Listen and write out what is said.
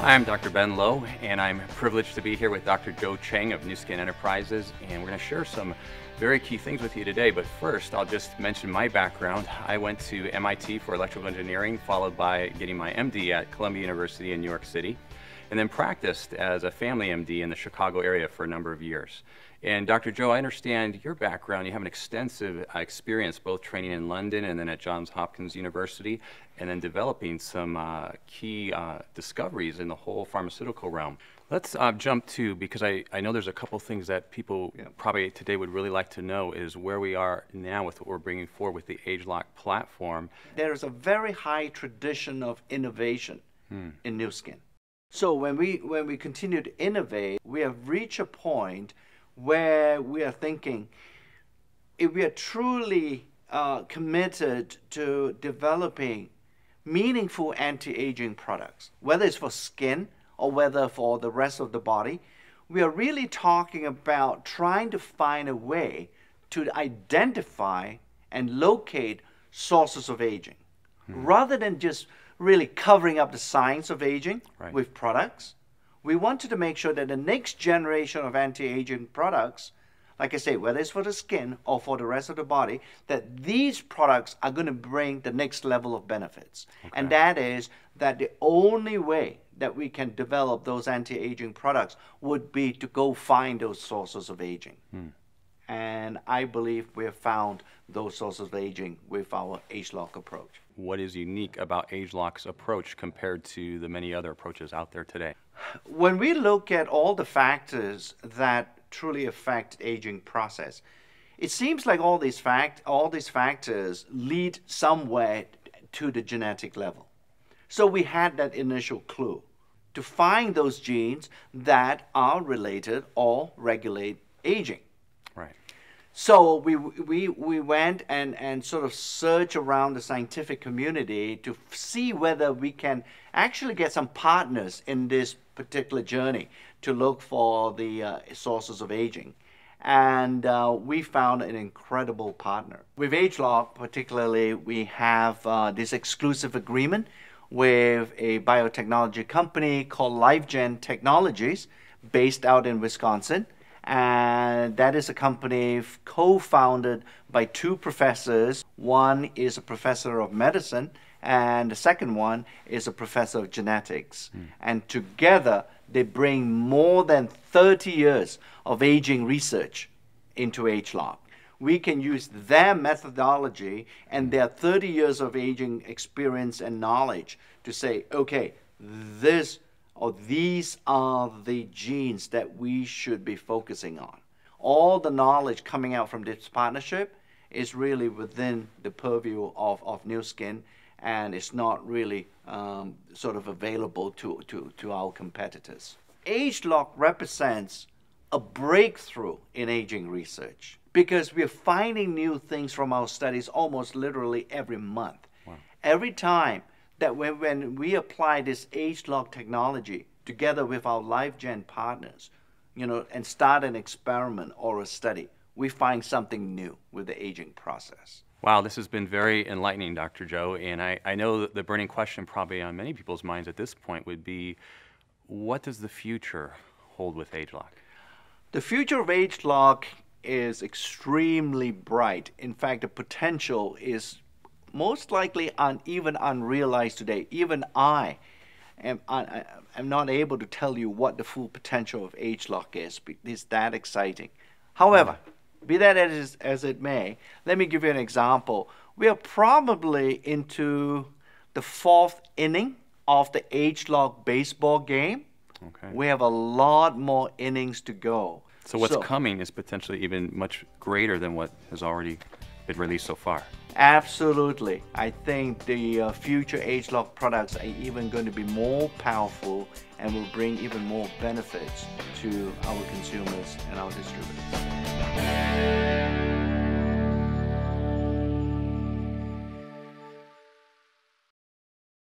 I'm Dr. Ben Lowe, and I'm privileged to be here with Dr. Joe Chang of Nu Skin Enterprises, and we're going to share some very key things with you today. But first, I'll just mention my background. I went to MIT for electrical engineering, followed by getting my MD at Columbia University in New York City, and then practiced as a family MD in the Chicago area for a number of years. And Dr. Joe, I understand your background. You have an extensive uh, experience both training in London and then at Johns Hopkins University, and then developing some uh, key uh, discoveries in the whole pharmaceutical realm. Let's uh, jump to, because I, I know there's a couple things that people yeah. probably today would really like to know is where we are now with what we're bringing forward with the ageLOC platform. There is a very high tradition of innovation hmm. in Nu Skin. So when we, when we continue to innovate, we have reached a point where we are thinking if we are truly uh, committed to developing meaningful anti-aging products, whether it's for skin or whether for the rest of the body, we are really talking about trying to find a way to identify and locate sources of aging hmm. rather than just really covering up the science of aging right. with products we wanted to make sure that the next generation of anti-aging products, like I say, whether it's for the skin or for the rest of the body, that these products are going to bring the next level of benefits. Okay. And that is that the only way that we can develop those anti-aging products would be to go find those sources of aging. Hmm. And I believe we have found those sources of aging with our ageLOC approach. What is unique about ageLOC's approach compared to the many other approaches out there today? When we look at all the factors that truly affect aging process, it seems like all these fact all these factors lead somewhere to the genetic level. So we had that initial clue to find those genes that are related or regulate aging. So we, we, we went and, and sort of searched around the scientific community to see whether we can actually get some partners in this particular journey to look for the uh, sources of aging. And uh, we found an incredible partner. With ageLOC, particularly, we have uh, this exclusive agreement with a biotechnology company called LifeGen Technologies based out in Wisconsin and that is a company co-founded by two professors. One is a professor of medicine, and the second one is a professor of genetics. Mm. And together, they bring more than 30 years of aging research into ageLOC. We can use their methodology and their 30 years of aging experience and knowledge to say, okay, this or these are the genes that we should be focusing on. All the knowledge coming out from this partnership is really within the purview of, of Nu Skin and it's not really um, sort of available to, to, to our competitors. ageLOC represents a breakthrough in aging research because we're finding new things from our studies almost literally every month. Wow. Every time that when, when we apply this ageLOC technology together with our LifeGen partners, you know, and start an experiment or a study, we find something new with the aging process. Wow, this has been very enlightening, Dr. Joe. And I, I know that the burning question probably on many people's minds at this point would be, what does the future hold with ageLOC? The future of ageLOC is extremely bright. In fact, the potential is most likely un, even unrealized today. Even I am, I, am not able to tell you what the full potential of ageLOC is. It's that exciting. However, be that as, as it may, let me give you an example. We are probably into the fourth inning of the ageLOC baseball game. Okay. We have a lot more innings to go. So what's so, coming is potentially even much greater than what has already been released so far. Absolutely. I think the uh, future ageLOC products are even going to be more powerful and will bring even more benefits to our consumers and our distributors.